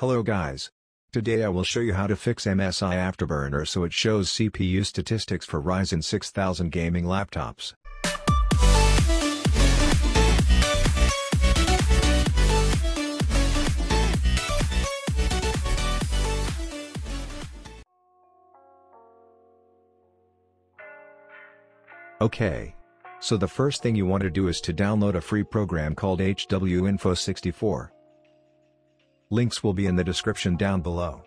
Hello guys. Today I will show you how to fix MSI Afterburner so it shows CPU statistics for Ryzen 6000 gaming laptops. Okay. So the first thing you want to do is to download a free program called HW Info 64. Links will be in the description down below.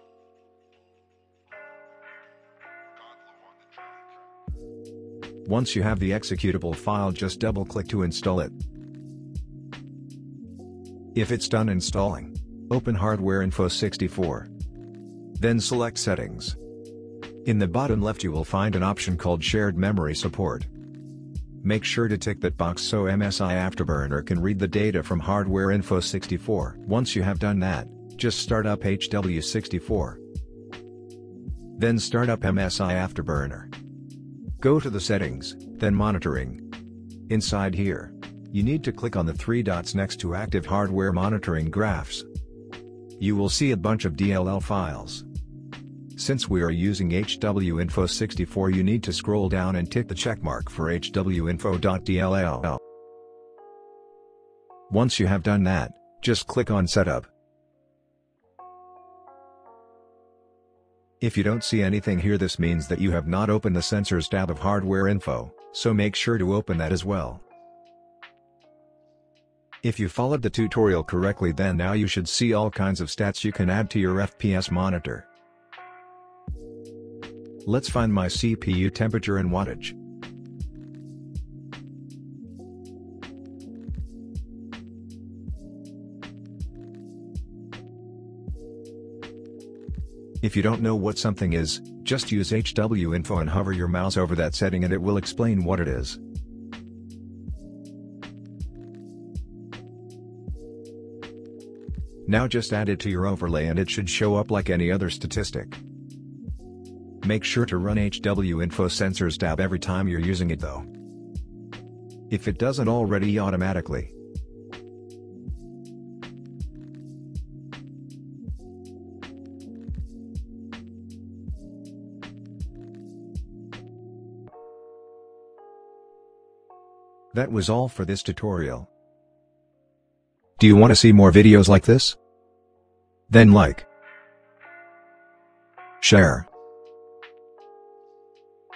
Once you have the executable file just double-click to install it. If it's done installing, open Hardware Info 64. Then select Settings. In the bottom left you will find an option called Shared Memory Support. Make sure to tick that box so MSI Afterburner can read the data from Hardware Info 64. Once you have done that, just start up HW64. Then start up MSI Afterburner. Go to the settings, then monitoring. Inside here, you need to click on the three dots next to active hardware monitoring graphs. You will see a bunch of DLL files. Since we are using HWInfo64 you need to scroll down and tick the checkmark for HWInfo.dll. Once you have done that, just click on Setup. If you don't see anything here this means that you have not opened the Sensors tab of Hardware Info, so make sure to open that as well. If you followed the tutorial correctly then now you should see all kinds of stats you can add to your FPS monitor. Let's find my CPU temperature and wattage. If you don't know what something is, just use HW info and hover your mouse over that setting and it will explain what it is. Now just add it to your overlay and it should show up like any other statistic. Make sure to run HW Info Sensors tab every time you're using it though. If it doesn't already automatically. That was all for this tutorial. Do you want to see more videos like this? Then like, share,